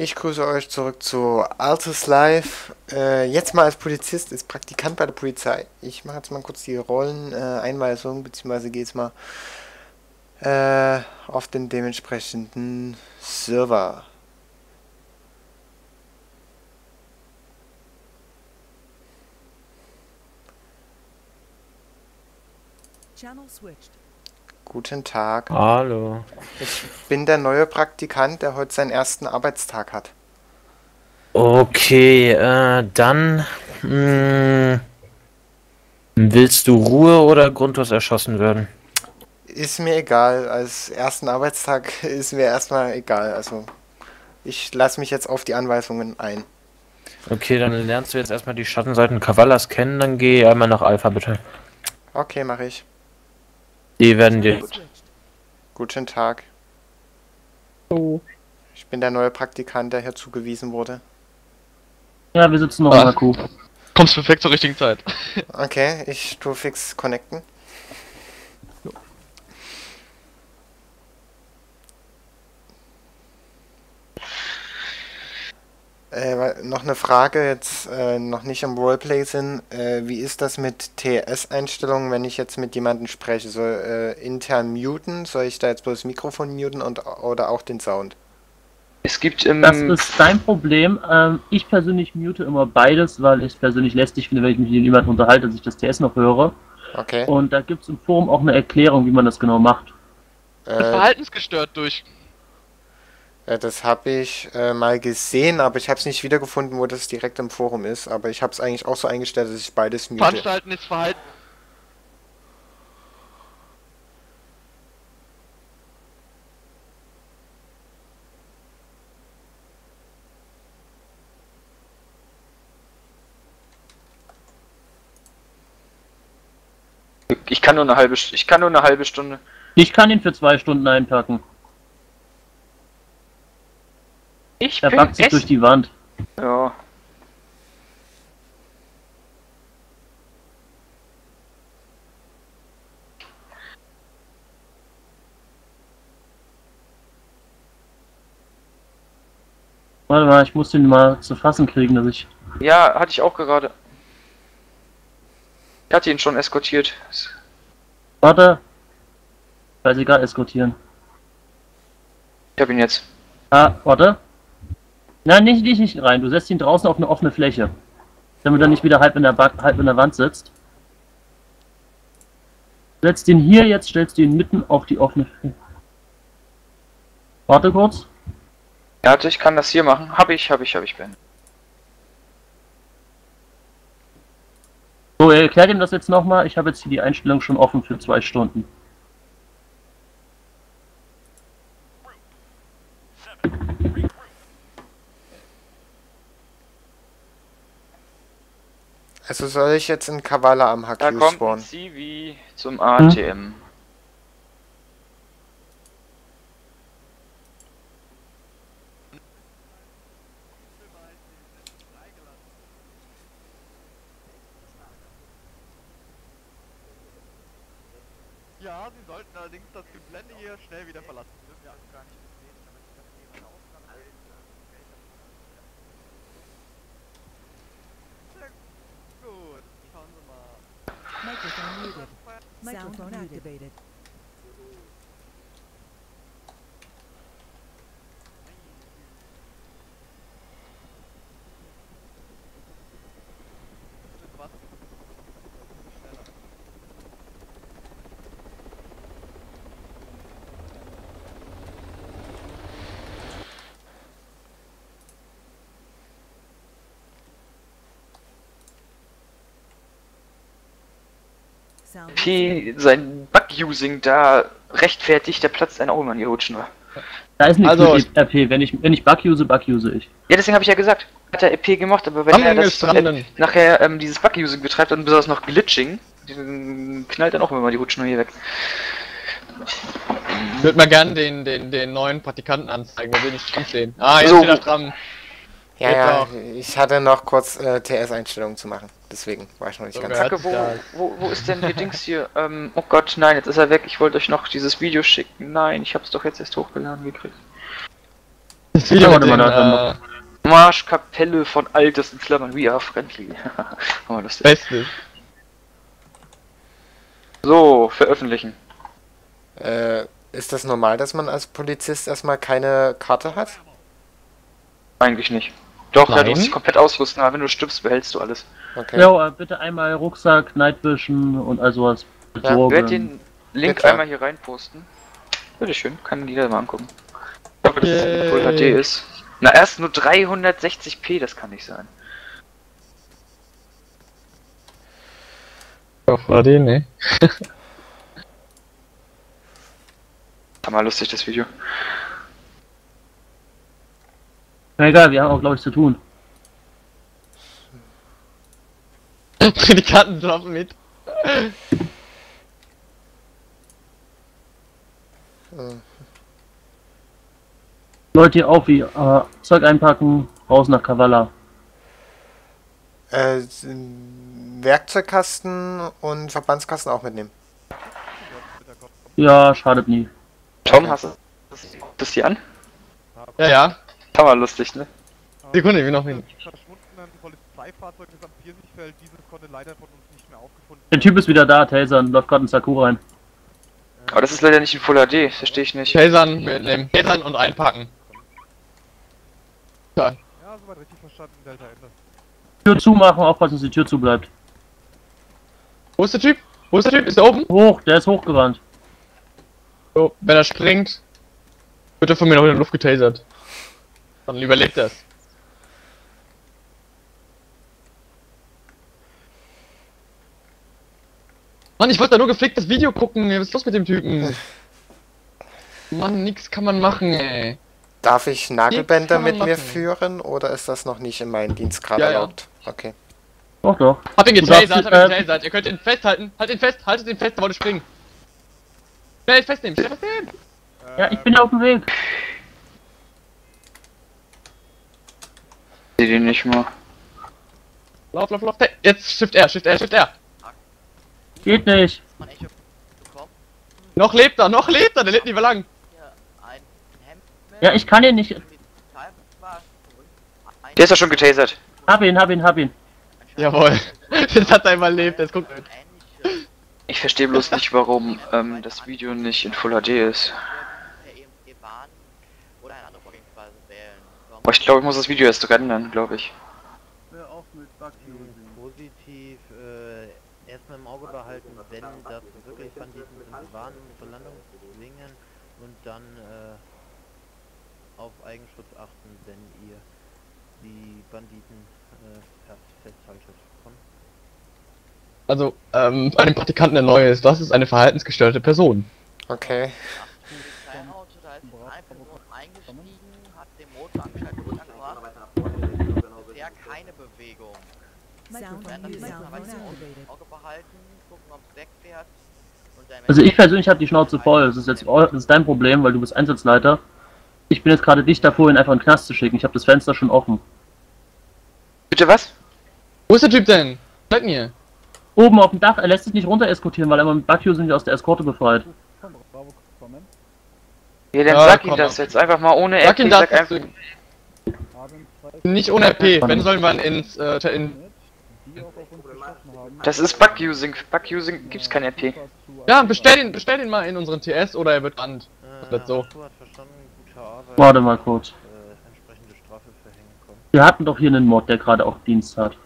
Ich grüße euch zurück zu Altus Live. Äh, jetzt mal als Polizist, als Praktikant bei der Polizei. Ich mache jetzt mal kurz die Rolleneinweisung, äh, beziehungsweise gehe jetzt mal äh, auf den dementsprechenden Server. Channel switched. Guten Tag. Hallo. Ich bin der neue Praktikant, der heute seinen ersten Arbeitstag hat. Okay, äh, dann mh, willst du Ruhe oder grundlos erschossen werden? Ist mir egal. Als ersten Arbeitstag ist mir erstmal egal. Also ich lasse mich jetzt auf die Anweisungen ein. Okay, dann lernst du jetzt erstmal die Schattenseiten Cavallas kennen, dann geh einmal nach Alpha bitte. Okay, mache ich. Die werden dir. Switched. Guten Tag. Oh. Ich bin der neue Praktikant, der hier zugewiesen wurde. Ja, wir sitzen noch Ah. in der Kuh. Kommst perfekt zur richtigen Zeit. Okay, ich tu fix connecten. Äh, noch eine Frage, jetzt äh, noch nicht im Roleplay sind. Äh, wie ist das mit TS-Einstellungen, wenn ich jetzt mit jemandem spreche? Soll äh, intern muten? Soll ich da jetzt bloß das Mikrofon muten und, oder auch den Sound? Es gibt im Das ist dein Problem. Ähm, ich persönlich mute immer beides, weil ich es persönlich lästig finde, wenn ich mich mit jemandem unterhalte, dass ich das TS noch höre. Okay. Und da gibt es im Forum auch eine Erklärung, wie man das genau macht. Äh, verhaltensgestört durch. Äh, Das habe ich äh, mal gesehen, aber ich habe es nicht wiedergefunden, wo das direkt im Forum ist. Aber ich habe es eigentlich auch so eingestellt, dass ich beides mute. Veranstalten ist Verhalten. ich kann nur eine halbe St- ich kann nur eine halbe Stunde. Ich kann ihn für zwei Stunden einpacken. Ich Er backt sich durch die Wand. Ja. Warte mal, ich muss den mal zu fassen kriegen, dass ich. Ja, hatte ich auch gerade. Ich hatte ihn schon eskortiert. Warte. Scheißegal, eskortieren. Ich hab ihn jetzt. Ah, warte. Nein, nicht, nicht, nicht rein. Du setzt ihn draußen auf eine offene Fläche. Damit er nicht wieder halb in der, ba halb in der Wand sitzt. Setzt ihn hier jetzt, stellst du ihn mitten auf die offene Fläche. Warte kurz. Ja, warte, ich kann das hier machen. Hab ich, hab ich, hab ich, Ben. So, er erklärt ihm das jetzt nochmal. Ich habe jetzt hier die Einstellung schon offen für zwei Stunden. Also soll ich jetzt in Kavala am Da HQ kommt ein spawnen? CV zum ATM. Ja, Microphone muted. Microphone activated. P, sein Bug-Using da rechtfertigt, der platzt ein Auge an ihr Rutschen. Da ist nichts Also, mit RP. Wenn ich, wenn ich Bug use, Bug use ich. Ja, deswegen habe ich ja gesagt, hat er EP gemacht, aber wenn er das Angestanden. nachher ähm, dieses Bug-Using betreibt und besonders noch Glitching, dann knallt dann auch immer die Rutschen hier weg. Ich würde mal gerne den, den, den neuen Praktikanten anzeigen, der will nicht dran stehen. Ah, jetzt So. wieder dran. Ja, Geht ja, doch. ich hatte noch kurz äh, TS-Einstellungen zu machen. Deswegen war ich noch nicht So ganz Kacke, wo, wo, wo ist denn die Dings hier? Ähm, oh Gott, nein, jetzt ist er weg. Ich wollte euch noch dieses Video schicken. Nein, ich hab's doch jetzt erst hochgeladen gekriegt. Das Video den, mal, äh, Marschkapelle von Altes in Klammern, we are friendly. Aber lustig. Bestes. So, veröffentlichen. Äh, ist das normal, dass man als Polizist erstmal keine Karte hat? Eigentlich nicht. Doch, ja, du Nein. musst dich komplett ausrüsten, aber wenn du stirbst, behältst du alles. Okay. Ja, bitte einmal Rucksack, Night Vision und all sowas Ich besorgen. werde den Link Bitte. einmal hier reinposten. Bitteschön, kann jeder mal angucken. Ich hoffe, dass es in Full. HD ist. Na, erst nur 360p, das kann nicht sein. Auf AD, ne? War mal lustig, das Video. Na egal, wir haben auch, glaube ich, zu tun. Prädikanten droppen mit. Leute, hier auf, wie äh, Zeug einpacken, raus nach Kavala. Äh, Werkzeugkasten und Verbandskasten auch mitnehmen. Ja, schadet nie. Tom, hast du das, das hier an? Ja, ja. War mal lustig, ne? Sekunde, wir noch hin. Der Typ ist wieder da, Tasern, läuft gerade in Sakura rein. Aber das ist leider nicht in Full HD, verstehe ich nicht. Tasern mitnehmen. Tasern und einpacken. Ja. Ja, soweit richtig verstanden, Delta Ende. Tür zumachen, aufpassen, dass die Tür zu bleibt. Wo ist der Typ? Wo ist der Typ? Ist er oben? Hoch, der ist hochgerannt. So, wenn er springt, wird er von mir noch in die Luft getasert. Dann überlebt er es. Mann, ich wollte da nur gepflegtes Video gucken. Was ist los mit dem Typen? Mann, nix kann man machen, ey. Darf ich Nagelbänder mit mir führen oder ist das noch nicht in meinen Dienstgrad Ja, ja. erlaubt? Okay. Doch, doch. Hab ihn getasert, hab ihn äh, getasert. Ihr könnt ihn festhalten. Halt ihn fest, haltet ihn fest, er wollte springen. Schnell festnehmen, schnell festnehmen. Ja, ich bin ja auf dem Weg. Seh den nicht mal. Lauf, lauf, lauf. Jetzt Shift R, Shift R, Shift R. Geht nicht. Noch lebt er, noch lebt er, der lebt nicht mehr lang. Ja, ich kann ihn nicht. Der ist ja schon getasert. Hab ihn, hab ihn, hab ihn. Jawohl. Jetzt hat er überlebt, jetzt guckt. Ich verstehe bloß nicht, warum ähm, das Video nicht in Full HD ist. per EMP warnen oder eine andere Vorgehensweise wählen. Warum Aber ich glaube, ich muss das Video erst rendern, glaube ich. positiv äh, erstmal im Auge behalten, wenn das wirklich Banditen sind, warnen, zur Landung zwingen und dann äh, auf Eigenschutz achten, wenn ihr die Banditen äh, fest- festhaltet. Komm. Also, ähm, bei dem Praktikanten der Neue ist, das ist eine verhaltensgestörte Person. Okay. Polizeiauto, da ist eine Person eingestiegen, hat den Motor angeschaltet und angemacht. Bisher keine Bewegung. Sound Wir werden das muted. nächste Mal Sound weiter activated. im Auge behalten, gucken, ob es wegfährt. Und dann Also ich persönlich habe die Schnauze voll. Das ist jetzt das ist dein Problem, weil du bist Einsatzleiter. Ich bin jetzt gerade dicht davor, ihn einfach in den Knast zu schicken. Ich habe das Fenster schon offen. Bitte was? Wo ist der Typ denn? Bleib mir. Oben auf dem Dach, er lässt sich nicht runter eskortieren, weil er mit Bakio sind wir aus der Eskorte befreit. Ja, dann Ja, sag ihm das jetzt einfach mal ohne Sag ihm RP, das. sag einfach. Nicht ohne RP. Wenn sollen wir ins, äh, in, Das ist Bug-Using. Bug-Using gibt's kein RP. ja, bestell ihn, bestell ihn mal in unseren TS oder er wird bannt. Äh, wird so. Warte mal kurz. Äh. Wir hatten doch hier einen Mod, der gerade auch Dienst hat.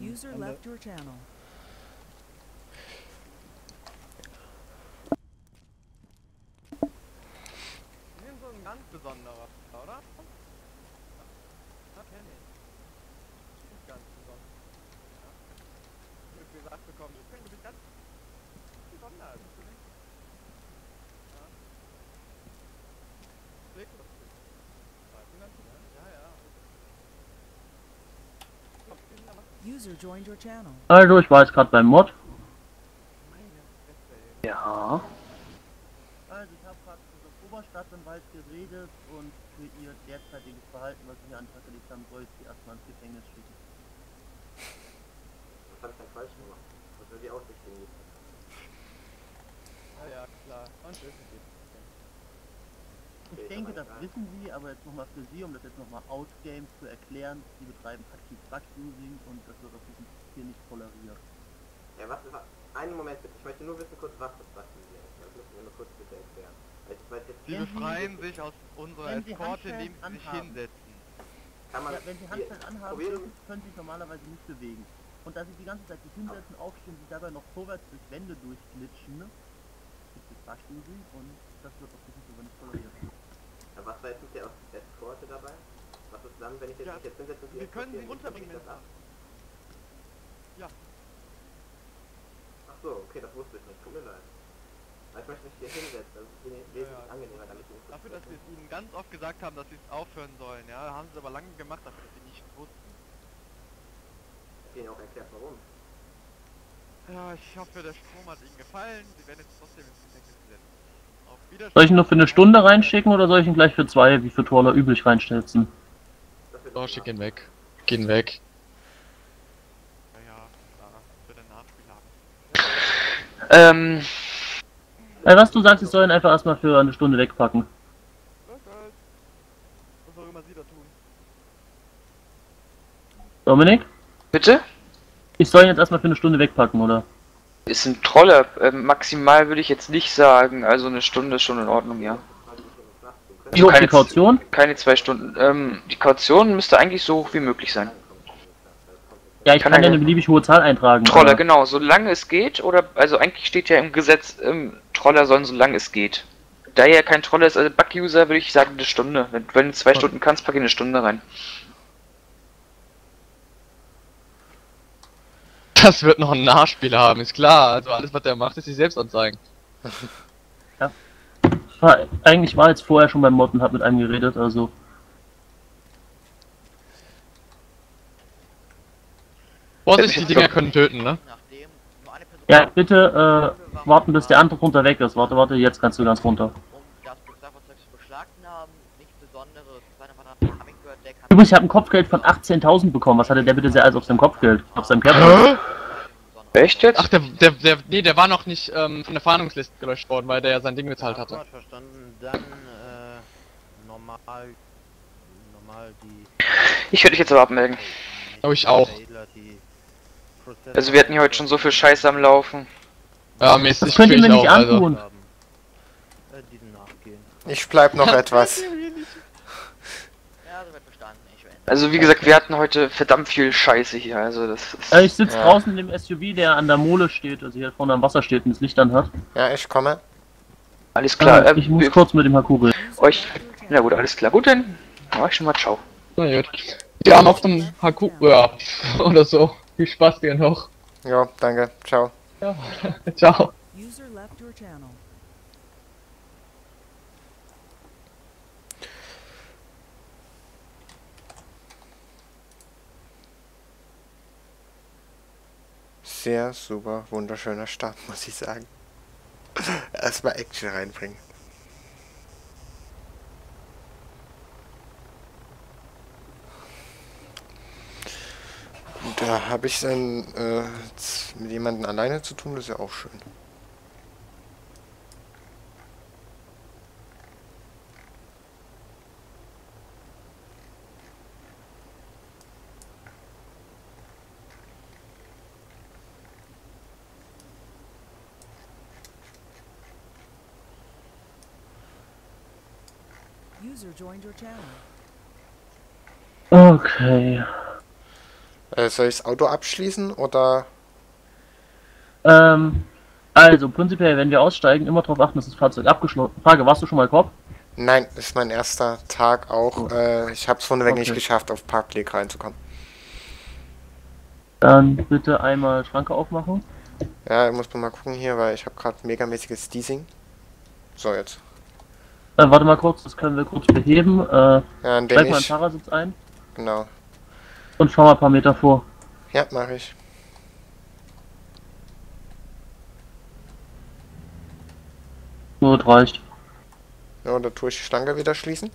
User left your channel. so ein ganz besonderer, oder? Ja, kenn ich. Ist ganz besonders. Ja. Ich hab gesagt bekommen, du bist- du bist ganz besonders. Ja. Sehr lustig. Weiß ich nicht, ne? Ja, ja. User joined your channel. Also, ich war jetzt gerade beim Mod. Ja. Also ich habe gerade mit der Oberstaatsanwalt geredet und für ihr derzeitiges Verhalten, was sie hier an den Tag gelegt haben, soll ich sie erstmal ins Gefängnis schicken. Ja, ja, klar. Und ist es Ich denke, das wissen Sie, aber jetzt nochmal für Sie, um das jetzt nochmal outgame zu erklären, Sie betreiben aktiv Bug-Using und das wird auf diesem hier nicht toleriert. Ja, was, was, einen Moment bitte, ich möchte nur wissen kurz, was das Bugisieren ist. Das müssen wir nur kurz bitte erklären. Weil ich weiß jetzt Sie Sie- befreien sich aus unserer Sie Eskorte, indem Sie sich anhaben. hinsetzen. kann man Ja, wenn Sie Handschellen anhaben, probieren, dürfen, können Sie sich normalerweise nicht bewegen. Und da Sie die ganze Zeit sich hinsetzen, aufstehen, sich dabei noch vorwärts durch Wände durchglitschen, ne, gibt es Bug-Using und das wird auf diesem Server nicht toleriert. Ja, was war jetzt mit der Eskorte dabei? Was ist dann, wenn ich jetzt, Ja, mich jetzt hinsetze und Wir können sie runterbringen, wenn ich es das ab? Ja. Ach so, okay, das wusste ich nicht. Tut mir leid. Ich möchte mich hier hinsetzen. Das ist mir wesentlich ja. angenehmer, damit ich Dafür, dass wir es ihnen ganz oft gesagt haben, dass sie es aufhören sollen, ja, haben sie aber lange gemacht, dafür, dass sie nicht wussten. Ich Ihnen auch erklärt, warum. Ja, ich hoffe, der Strom hat ihnen gefallen. Sie werden jetzt trotzdem ins Wiedersehen. Soll ich ihn nur für eine Stunde reinschicken oder soll ich ihn gleich für zwei, wie für Torler üblich, wird Oh, schick ihn weg. Gehen weg. Ja, ja, klar. Für den Nachspiel haben. Ähm, Äh, was du sagst, ich soll ihn einfach erstmal für eine Stunde wegpacken. Was auch immer sie da tun. Dominik? bitte? Ich soll ihn jetzt erstmal für eine Stunde wegpacken, oder? Ist ein Troller. Ähm, maximal würde ich jetzt nicht sagen. Also eine Stunde ist schon in Ordnung, ja. Wie hoch die keine- Kaution? Keine zwei Stunden. Ähm, die Kaution müsste eigentlich so hoch wie möglich sein. Ja, ich Kann kann ja eine beliebige hohe Zahl eintragen. Troller, aber- genau, solange es geht, oder, also eigentlich steht ja im Gesetz, ähm, Troller sollen solange es geht. Da er kein Troller ist, also Bug-User, würde ich sagen eine Stunde. Wenn, wenn du zwei Stunden kannst, pack ich eine Stunde rein. Das wird noch ein Nachspiel haben, ist klar. Also alles, was er macht, ist sich selbst anzeigen. Ich war, eigentlich war jetzt vorher schon beim Mod und hab mit einem geredet, also. Vorsicht, die Dinger können töten, ne? Ja, bitte äh, warten, bis der andere runter weg ist. Warte, warte, jetzt kannst du ganz runter. um das Polizeifahrzeug zu beschlagnahmen, nichts Besonderes. Seine Mandanten Hummingbird Deck hat Übrigens, ich habe ein Kopfgeld von 18.000 bekommen. Was hatte der bitte sehr alles auf seinem Kopfgeld? Auf seinem Pferd? Echt jetzt? Ach, der, der, der, nee, der war noch nicht ähm, von der Fahndungsliste gelöscht worden, weil der ja sein Ding bezahlt hatte. Gut verstanden, dann äh, normal, normal die... Ich würde dich jetzt aber abmelden. Glaub ich auch. Also wir hatten hier heute schon so viel Scheiße am Laufen. Ja, mäßig Das könnt ihr mir ich nicht auch, also. antun. Nachgehen. Ich bleib noch etwas. Ja, so wird bestanden. Ich werde. Also wie gesagt, wir hatten heute verdammt viel Scheiße hier, also das ist... Äh, ich sitze Ja. draußen in dem SUV, der an der Mole steht, also hier vorne am Wasser steht und das Licht anhat. Ja, ich komme. Alles klar, Äh, ähm, ich muss wir- kurz mit dem Haku reden. euch... Ja gut, alles klar. Gut, dann mach ich schon mal ciao. Na gut. Ja, noch zum Haku, ja, oder so. Viel Spaß dir noch. Ja, danke. Ciao. Ja, ciao. User left your channel. Sehr super, wunderschöner Start, muss ich sagen. Erstmal Action reinbringen. Da habe ich dann äh, mit jemandem alleine zu tun, das ist ja auch schön. Okay. Äh, soll ich das Auto abschließen oder? Ähm, also prinzipiell, wenn wir aussteigen, immer darauf achten, dass das Fahrzeug abgeschlossen Frage, warst du schon mal Korb? Nein, das ist mein erster Tag auch. Äh, ich habe es vorneweg nicht Okay. geschafft, auf Parkpflege reinzukommen. Dann bitte einmal Schranke aufmachen. Ja, ich muss mal gucken hier, weil ich habe gerade megamäßiges Steasing. So, jetzt. Äh, warte mal kurz, das können wir kurz beheben. Äh, Ja, indem steig mal in den ich... Fahrersitz ein Genau. und fahr mal ein paar Meter vor. Ja, mache ich. So, das reicht. Ja, da tue ich die Schlange wieder schließen.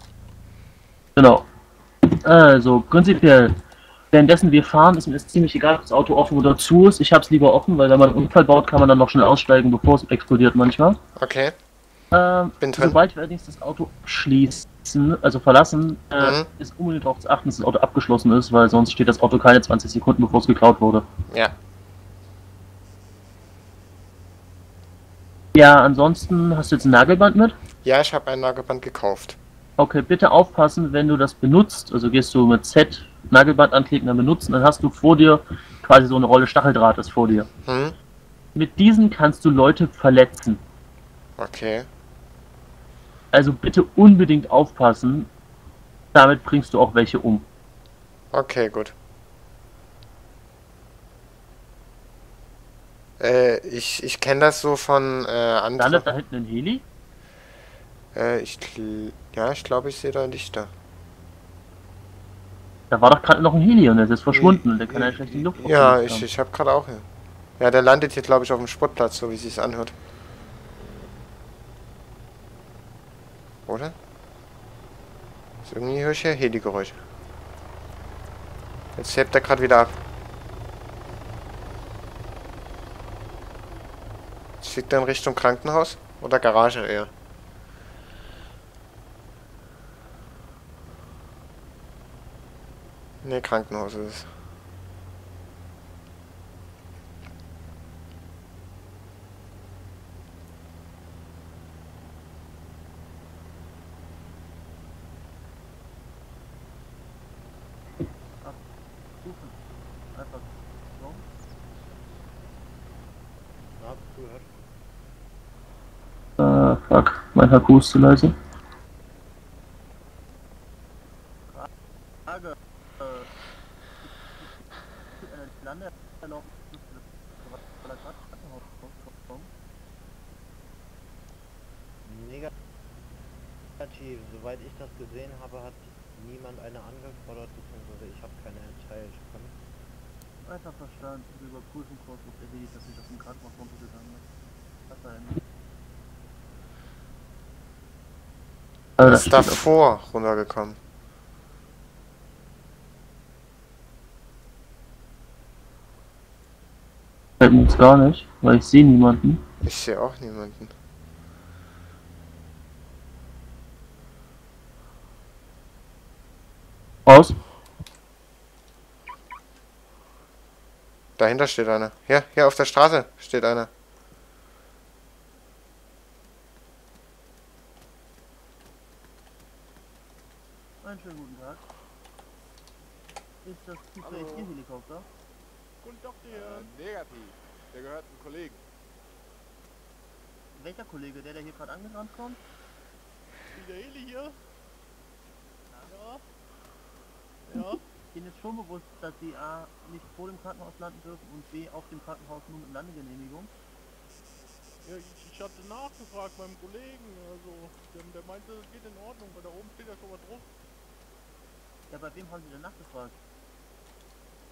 Genau. Also, prinzipiell, währenddessen wir fahren, ist mir das ziemlich egal, ob das Auto offen oder zu ist. Ich hab's lieber offen, weil wenn man einen Unfall baut, kann man dann noch schnell aussteigen, bevor es explodiert manchmal. Okay. Ähm, sobald wir allerdings das Auto schließen, also verlassen, äh, Mhm. ist unbedingt darauf zu achten, dass das Auto abgeschlossen ist, weil sonst steht das Auto keine 20 Sekunden, bevor es geklaut wurde. Ja. Ja, ansonsten hast du jetzt ein Nagelband mit? Ja, ich habe ein Nagelband gekauft. Okay, bitte aufpassen, wenn du das benutzt, also gehst du mit Z Nagelband anklicken, dann benutzen, dann hast du vor dir quasi so eine Rolle Stacheldraht ist vor dir. Hm? Mit diesen kannst du Leute verletzen. Okay. Also bitte unbedingt aufpassen. Damit bringst du auch welche um. Okay, gut. Äh, ich, ich kenne das so von äh, Landet anderen. da hinten ein Heli? Äh, ich, ja, ich glaube, ich sehe da Lichter. Da war doch gerade noch ein Heli und der ist verschwunden und der kann ja schlecht in die Luft Ja, ich, ich habe gerade auch hier. Ja, der landet hier, glaube ich, auf dem Sportplatz, so wie sich's anhört. Oder? Also irgendwie höre ich hier Heli-Geräusche. Jetzt hebt er gerade wieder ab. Jetzt Fliegt er in Richtung Krankenhaus oder Garage eher? Ne, Krankenhaus ist es. Einfach so. Na, hab's gehört. Äh, fuck, mein Haku ist zu leise. Negativ. Soweit ich das gesehen habe, hat niemand eine angefordert, beziehungsweise ich habe keine erteilt. Einfach verstanden. Wir überprüfen kurz, ob der Heli tatsächlich aus dem Krankenhaus runtergegangen ist. Was da Also ist steht auf- davor runtergekommen. fällt mir jetzt gar nicht, weil ich sehe niemanden. Ich sehe auch niemanden. Raus. Dahinter steht einer. Hier, hier auf der Straße steht einer. Einen schönen guten Tag. Ist das zufällig Ihr Helikopter? Guten Tag dir. negativ. Der gehört einem Kollegen. Welcher Kollege? Der, der hier gerade angerannt kommt? Der Heli hier? Ja. Ja. Ihnen ist schon bewusst, dass Sie A. nicht vor dem Krankenhaus landen dürfen und B. auf dem Krankenhaus nur mit Landegenehmigung. ja ich, ich hatte nachgefragt beim Kollegen. Also, der, der meinte, es geht in Ordnung, weil da oben steht ja schon mal drauf. Ja, bei wem haben Sie denn nachgefragt?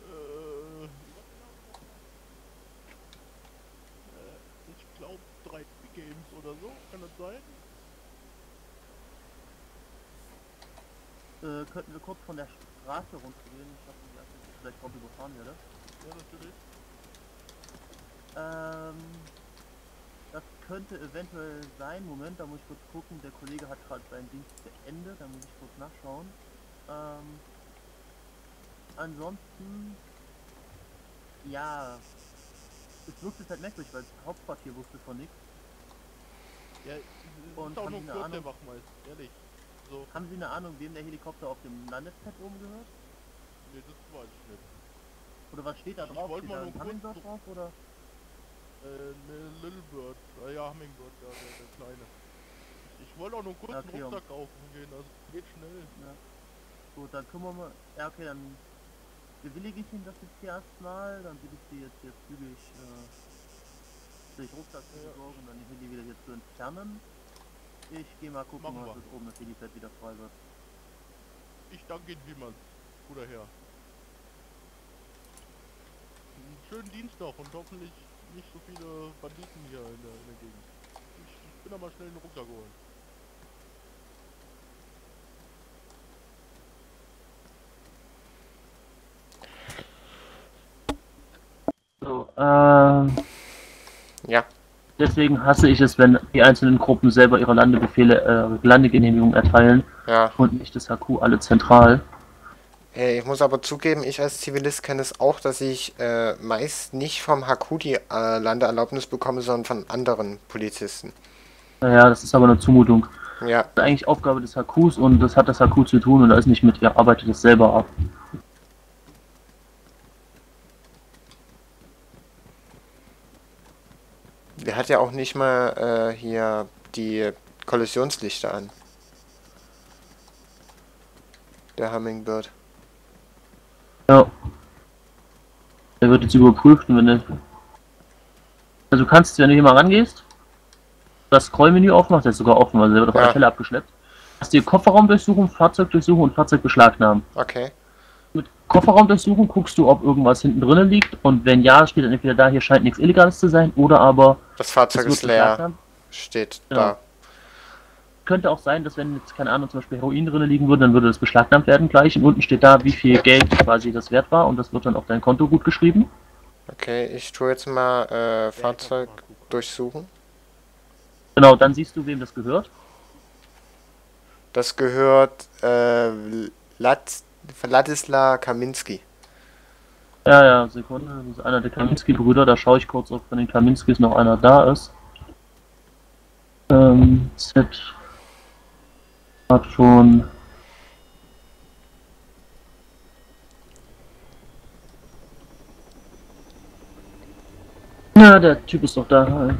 Äh, ich glaube 3 Games oder so, kann das sein? Äh, könnten wir kurz von der Straße runtergehen? Ich hoffe, dass ich vielleicht kommt überfahren werde. Ja, natürlich. Ähm, das könnte eventuell sein. Moment, da muss ich kurz gucken. Der Kollege hat gerade seinen Dienst beendet. Da muss ich kurz nachschauen. Ähm, ansonsten, ja, es wirkt jetzt halt merkwürdig, weil das Hauptquartier wusste von nichts. Ja, Und auch haben nur eine Kurt, der Ahnung? Wachmeister, ehrlich. So, Haben Sie eine Ahnung, wem der Helikopter auf dem Landespad oben gehört? nee, das weiß ich nicht. Oder was steht da Ich drauf? wollte Steht mal nur kurz so- drauf oder? Äh, ne Little Bird. Ah, ja, Hummingbird, ja, der, der kleine. Ich wollte auch nur kurz Okay, einen um- Rucksack kaufen gehen, also geht schnell. Gut, dann kümmern wir. Ja, okay, dann bewillige ich Ihnen das jetzt hier erstmal. Dann bitte ich Sie jetzt hier zügig äh, sich Rucksack zu besorgen und dann die Heli wieder hier zu entfernen. Ich gehe mal gucken, Machen was das oben das Helipad wieder frei wird. Ich danke Ihnen vielmals, guter Herr. Einen schönen Dienst noch und hoffentlich nicht so viele Banditen hier in der, in der Gegend. Ich, ich bin da mal schnell einen Rucksack holen. So, äh, Ja. deswegen hasse ich es, wenn die einzelnen Gruppen selber ihre Landebefehle, äh, Landegenehmigung erteilen Ja. und nicht das HQ alle zentral. Hey, ich muss aber zugeben, ich als Zivilist kenne es auch, dass ich äh, meist nicht vom HQ die äh, Landeerlaubnis bekomme, sondern von anderen Polizisten. Naja, das ist aber eine Zumutung. Ja, Das ist eigentlich Aufgabe des HQs und das hat das HQ zu tun und da ist nicht mit, ihr arbeitet es selber ab. Der hat ja auch nicht mal äh, hier die Kollisionslichter an. Der Hummingbird. Ja. Der wird jetzt überprüft wenn der. Also du kannst, wenn du hier mal rangehst, das Scrollmenü aufmachst, der ist sogar offen, also der wird auf Ja. alle Fälle abgeschleppt. Hast du hier Kofferraum durchsuchen, Fahrzeug durchsuchen und Fahrzeug beschlagnahmen. Okay. Mit Kofferraum durchsuchen guckst du, ob irgendwas hinten drinnen liegt und wenn ja, steht dann entweder da, hier scheint nichts Illegales zu sein oder aber Das Fahrzeug ist leer. Steht Genau. da. Könnte auch sein, dass wenn jetzt, keine Ahnung, zum Beispiel Heroin drinnen liegen würde, dann würde das beschlagnahmt werden gleich und unten steht da, wie viel Geld quasi das wert war und das wird dann auf dein Konto gut geschrieben. Okay, ich tue jetzt mal äh, Fahrzeug durchsuchen. Genau, dann siehst du, wem das gehört. Das gehört äh, Wladisla Kaminski. Ja, ja, Sekunde. Das ist einer der Kaminski-Brüder. Da schaue ich kurz, ob von den Kaminskis noch einer da ist. Ähm, Z hat schon. Ja, der Typ ist doch da.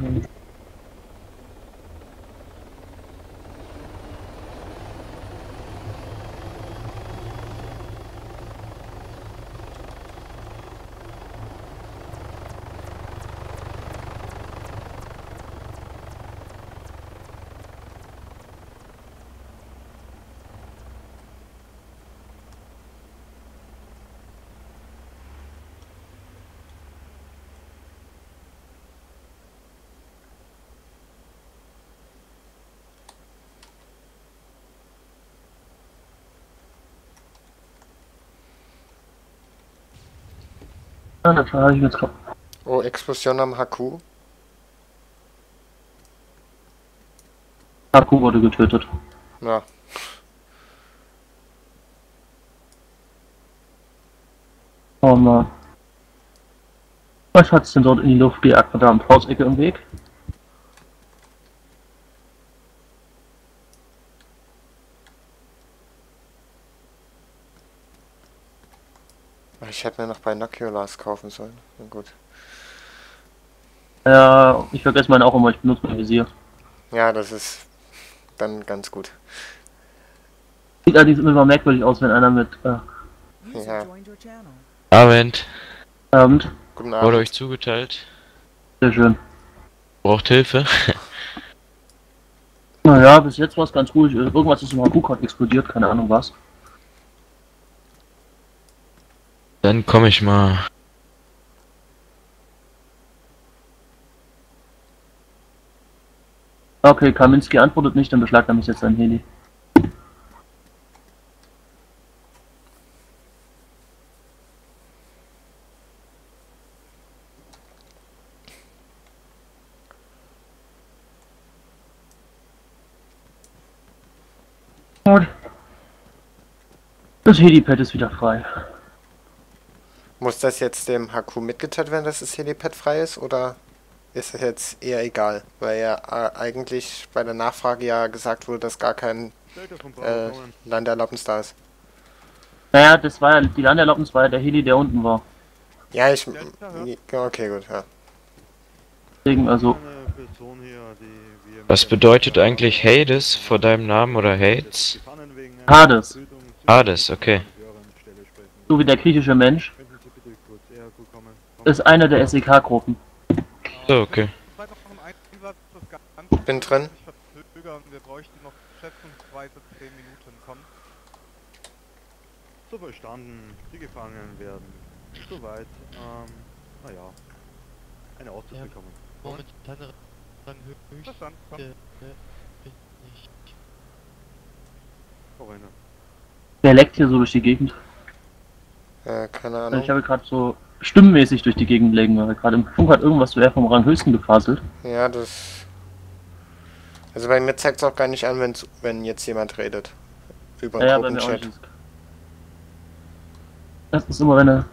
Ja, das habe ich jetzt. Oh, Explosion am HQ. Haku wurde getötet. Ja. Oh Mann. Was hat's denn dort in die Luft gejagt? Verdammt, Hausecke im Weg? Ich hätte mir noch bei Binoculars kaufen sollen. Na gut. Ja, ich vergesse meinen auch immer, ich benutze mein Visier. Ja, das ist dann ganz gut. Sieht allerdings immer merkwürdig aus, wenn einer mit äh, Ja. Abend. Abend. Guten Wurde Abend. euch zugeteilt. Sehr schön. Braucht Hilfe. Naja, bis jetzt war es ganz ruhig. Irgendwas ist im gerade explodiert, keine Ahnung was. Dann komme ich mal. Okay, Kaminski antwortet nicht, dann beschlagnahme ich jetzt sein Heli. Gut. Das Helipad ist wieder frei. Muss das jetzt dem HQ mitgeteilt werden, dass das Helipad frei ist? Oder ist das jetzt eher egal? Weil ja äh, eigentlich bei der Nachfrage ja gesagt wurde, dass gar kein äh, Landeerlaubnis da ist. Naja, das war ja, die Landeerlaubnis war ja der Heli, der unten war. Ja, ich. Okay, gut, ja. Deswegen, also, Was bedeutet eigentlich Hades vor deinem Namen oder Hades. Zu Hades, okay. so wie der griechische Mensch, Könnten Sie bitte kurz eher kommen? Ist eine der SEK-Gruppen. So, okay. Das Ganze Bin drin. Wir bräuchten noch schätzungsweise 10 Minuten. Kommt. So verstanden, die gefangen werden. Soweit, ähm, naja. Eine Auszeit Ja. bekommen. Momentan dann höchst Verstanden. Kommt. äh, bin ich Corinna. Wer leckt hier so durch die Gegend? Äh, keine Also ich Ahnung. habe gerade so stimmenmäßig durch die Gegend legen, weil gerade im Funk hat irgendwas wer vom Rang höchsten gefaselt. Ja, das. Also bei mir zeigt es auch gar nicht an, wenn's, wenn jetzt jemand redet. Über Ja, Gruppenchat. Das ist immer eine.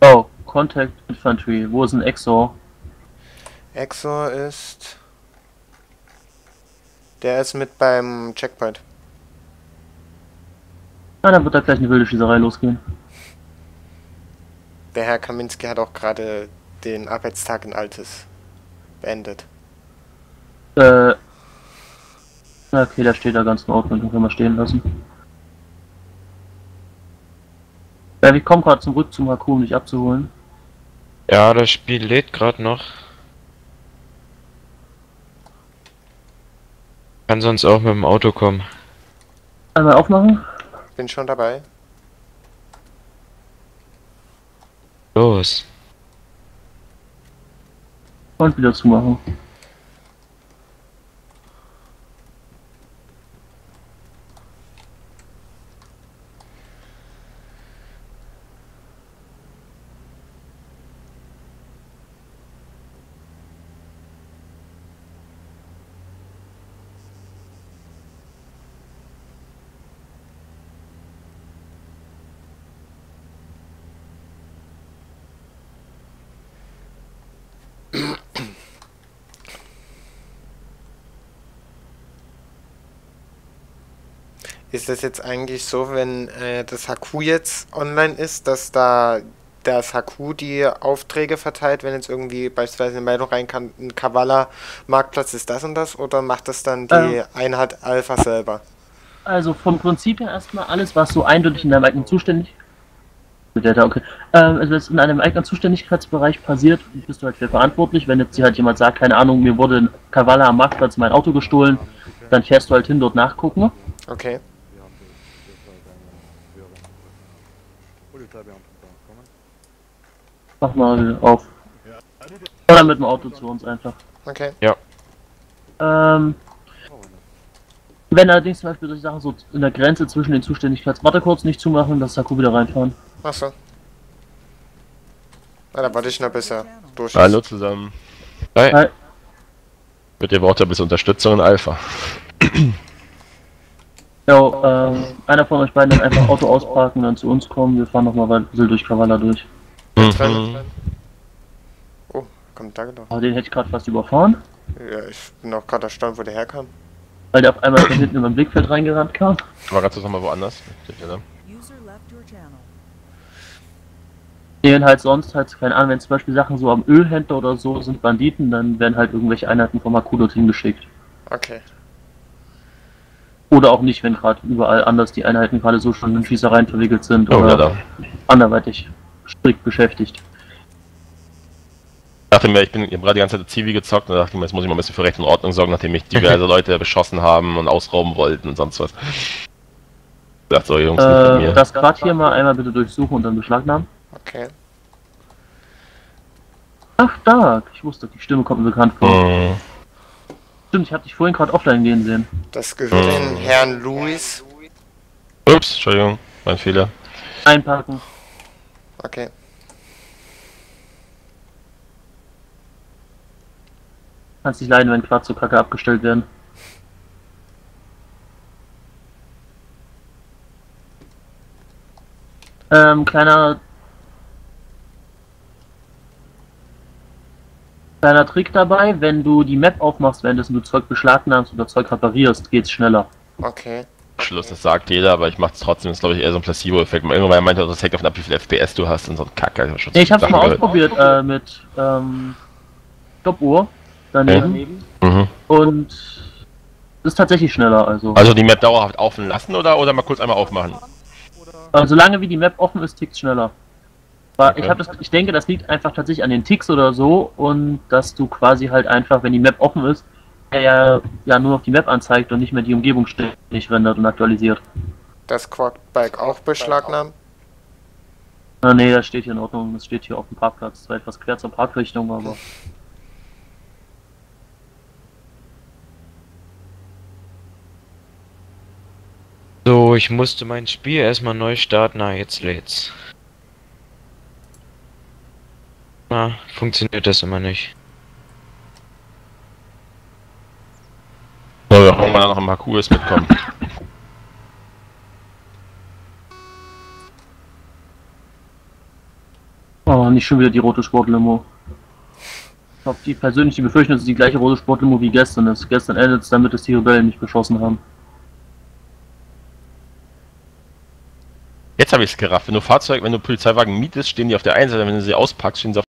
Oh, Contact Infantry. Wo ist ein Exor? Exo ist. Der ist mit beim Checkpoint. Ah, dann wird da gleich eine wilde Schießerei losgehen. Der Herr Kaminski hat auch gerade den Arbeitstag in Altes beendet. Äh. na, Okay, der steht da ganz in Ordnung, den können wir stehen lassen. Ja, ich komme gerade zurück zum Haku, um dich abzuholen. Ja, das Spiel lädt gerade noch. Kann sonst auch mit dem Auto kommen. Einmal aufmachen. Bin schon dabei. Los. Und wieder zumachen. Ist das jetzt eigentlich so, wenn äh, das HQ jetzt online ist, dass da das HQ die Aufträge verteilt, wenn jetzt irgendwie beispielsweise eine Meldung reinkam, ein Kavala Marktplatz ist das und das, oder macht das dann die Ähm. Einheit Alpha selber? Also vom Prinzip her erstmal alles, was so eindeutig in deinem eigenen Zuständig okay. Ähm, also was in einem eigenen Zuständigkeitsbereich passiert, bist du halt für verantwortlich. Wenn jetzt hier halt jemand sagt, keine Ahnung, mir wurde in Kavala am Marktplatz mein Auto gestohlen, dann fährst du halt hin dort nachgucken. Okay. Mach mal auf. Oder mit dem Auto zu uns einfach. Okay. Ja. Ähm, wenn allerdings zum Beispiel solche Sachen so in der Grenze zwischen den Zuständigkeits... Warte kurz, nicht zumachen, dass Saku wieder reinfahren. Achso. Na, da warte ich noch bis er durch. Hallo zusammen. Hi. Hi. Bitte braucht ihr ein bisschen Unterstützung in Alpha. Ja, ähm, einer von euch beiden dann einfach Auto ausparken, dann zu uns kommen. Wir fahren nochmal ein bisschen durch Kavala durch. Mhm. Oh, kommt da gelaufen. Aber den hätte ich gerade fast überfahren, Ja, ich bin auch gerade erstaunt, wo der herkam. weil der auf einmal von hinten über mein Blickfeld reingerannt kam. War gerade nochmal woanders. User left your channel. Den halt sonst halt, keine Ahnung, wenn zum Beispiel Sachen so am Ölhändler oder so sind Banditen, dann werden halt irgendwelche Einheiten vom Haku dorthin geschickt. Okay. Oder auch nicht, wenn gerade überall anders die Einheiten gerade so schon in Schießereien verwickelt sind Oh, oder ja, anderweitig strikt beschäftigt. Ich dachte mir, ich bin hab gerade die ganze Zeit Zivi gezockt und dachte mir, jetzt muss ich mal ein bisschen für Recht und Ordnung sorgen, nachdem mich diverse Leute beschossen haben und ausrauben wollten und sonst was. Ich dachte so, Jungs, Äh, mir. das Quad hier mal einmal bitte durchsuchen und dann beschlagnahmen. Okay. Ach, stark. Ich wusste, die Stimme kommt mir bekannt vor. Mhm. Stimmt, ich habe dich vorhin gerade offline gehen sehen. Das gehört den Herrn Louis. Ups, Entschuldigung, mein Fehler. Einpacken. Okay. Kannst nicht leiden, wenn Quads so kacke abgestellt werden. Ähm, kleiner... Kleiner Trick dabei, wenn du die Map aufmachst, währenddessen du Zeug beschlagnahmst oder Zeug reparierst, geht's schneller. Okay. Schluss, das sagt jeder, aber ich mach's trotzdem, das ist glaube ich eher so ein Placebo-Effekt. Irgendwann meinte er, das hängt davon ab, wie viel FPS du hast und so ein Kack, ich schon Nee, ich hab's Sachen mal gehört. ausprobiert äh, mit ähm, Stoppuhr daneben Mhm. und ist tatsächlich schneller, also. Also die Map dauerhaft offen lassen oder, oder mal kurz einmal aufmachen? Äh, solange wie die Map offen ist, tickt's schneller. Okay. ich, das, ich denke, das liegt einfach tatsächlich an den Ticks oder so und dass du quasi halt einfach, wenn die Map offen ist, er ja, ja nur noch die Map anzeigt und nicht mehr die Umgebung ständig rendert und aktualisiert. Das Quadbike auch beschlagnahmen? Na, nee, das steht hier in Ordnung, das steht hier auf dem Parkplatz, zwar etwas quer zur Parkrichtung, aber. So, ich musste mein Spiel erstmal neu starten. Na, jetzt lädt's. Na, funktioniert das immer nicht. So, wir hoffen mal noch ein paar Kurs mitkommen. Oh, nicht schon wieder die rote Sportlimo. Ich habe die persönlich die Befürchtung, dass es die gleiche rote Sportlimo wie gestern ist. Gestern endet es damit, dass die Rebellen mich beschossen haben. Jetzt habe ich es gerafft. Wenn du Fahrzeug, wenn du Polizeiwagen mietest, stehen die auf der einen Seite, wenn du sie auspackst, stehen sie auf